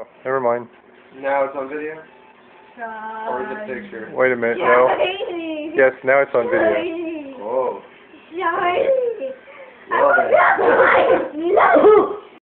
Oh, never mind. Now it's on video? Or is it picture? Wait a minute. No. Shiny. Yes, now it's on video. Shiny. Whoa. Shiny. Well then. I